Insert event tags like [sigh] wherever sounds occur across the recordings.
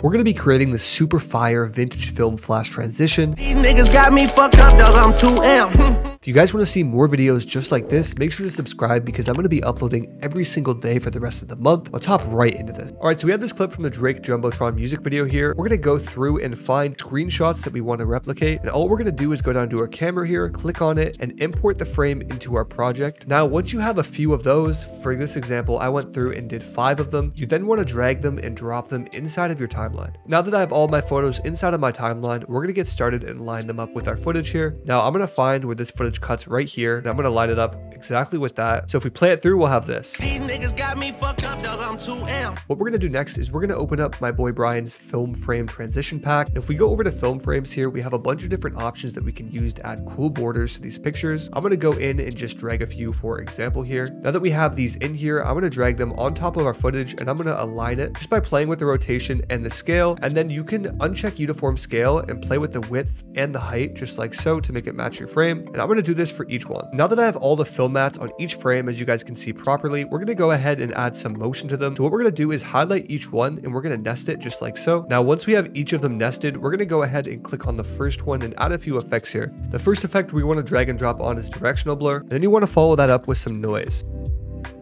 We're to be creating this super fire vintage film flash transition. These niggas got me fucked up, dog. I'm 2M. [laughs] If you guys want to see more videos just like this, make sure to subscribe because I'm going to be uploading every single day for the rest of the month. Let's hop right into this. All right, so we have this clip from the Drake Jumbotron music video here. We're going to go through and find screenshots that we want to replicate. And all we're going to do is go down to our camera here, click on it, and import the frame into our project. Now, once you have a few of those, for this example, I went through and did five of them. You then want to drag them and drop them inside of your timeline. Now that I have all my photos inside of my timeline, we're going to get started and line them up with our footage here. Now, I'm going to find where this footage cuts right here, and I'm going to line it up exactly with that. So if we play it through, we'll have this. These niggas got me fucked up, dog. I'm 2M. What we're going to do next is we're going to open up my boy Bryan's film frame transition pack. And if we go over to film frames here, we have a bunch of different options that we can use to add cool borders to these pictures. I'm going to go in and just drag a few for example here. Now that we have these in here, I'm going to drag them on top of our footage and I'm going to align it just by playing with the rotation and the scale. And then you can uncheck uniform scale and play with the width and the height just like so to make it match your frame. And I'm going to do this for each one. Now that I have all the film mats on each frame, as you guys can see properly, we're going to go ahead and add some motion to them. So what we're going to do is highlight each one and we're going to nest it just like so. Now, once we have each of them nested, we're going to go ahead and click on the first one and add a few effects here. The first effect we want to drag and drop on is directional blur. Then you want to follow that up with some noise.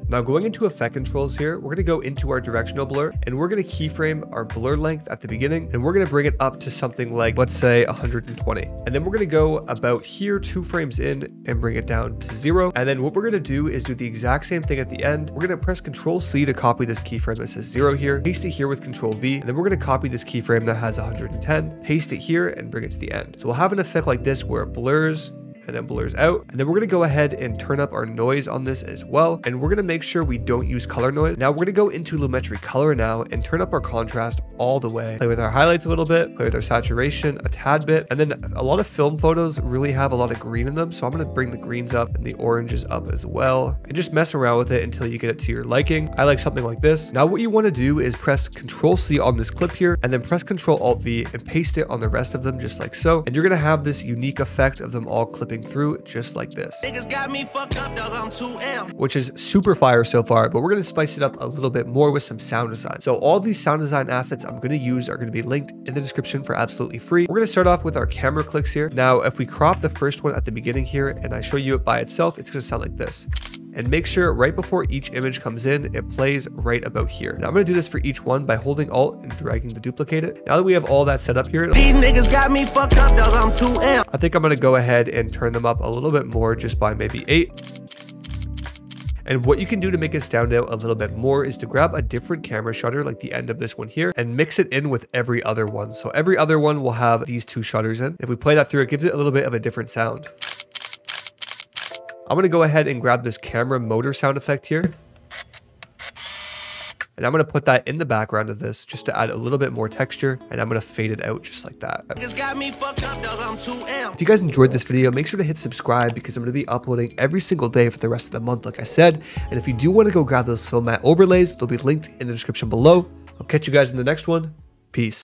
Now going into effect controls here, we're going to go into our directional blur and we're going to keyframe our blur length at the beginning and we're going to bring it up to something like, let's say 120. And then we're going to go about here two frames in and bring it down to zero. And then what we're going to do is do the exact same thing at the end. We're going to press control C to copy this keyframe that says zero here, paste it here with control V, and then we're going to copy this keyframe that has 110, paste it here and bring it to the end. So we'll have an effect like this where it blurs and then blurs out. And then we're gonna go ahead and turn up our noise on this as well. And we're gonna make sure we don't use color noise. Now we're gonna go into lumetri color now and turn up our contrast all the way. Play with our highlights a little bit, play with our saturation a tad bit. And then a lot of film photos really have a lot of green in them. So I'm gonna bring the greens up and the oranges up as well. And just mess around with it until you get it to your liking. I like something like this. Now what you wanna do is press Control C on this clip here and then press Control Alt V and paste it on the rest of them just like so. And you're gonna have this unique effect of them all clipping through just like this, got me up, dog. I'm 2M. which is super fire so far, but we're going to spice it up a little bit more with some sound design. So all these sound design assets I'm going to use are going to be linked in the description for absolutely free. We're going to start off with our camera clicks here. Now, if we crop the first one at the beginning here and I show you it by itself, it's going to sound like this and make sure right before each image comes in, it plays right about here. Now I'm gonna do this for each one by holding Alt and dragging to duplicate it. Now that we have all that set up here, These niggas got me fucked up, dog. I'm 2M. I think I'm gonna go ahead and turn them up a little bit more just by maybe eight. And what you can do to make it stand out a little bit more is to grab a different camera shutter like the end of this one here and mix it in with every other one. So every other one will have these two shutters in. If we play that through, it gives it a little bit of a different sound. I'm going to go ahead and grab this camera motor sound effect here. And I'm going to put that in the background of this just to add a little bit more texture. And I'm going to fade it out just like that. Niggas got me fucked up. I'm 2M. If you guys enjoyed this video, make sure to hit subscribe because I'm going to be uploading every single day for the rest of the month, like I said. And if you do want to go grab those film mat overlays, they'll be linked in the description below. I'll catch you guys in the next one. Peace.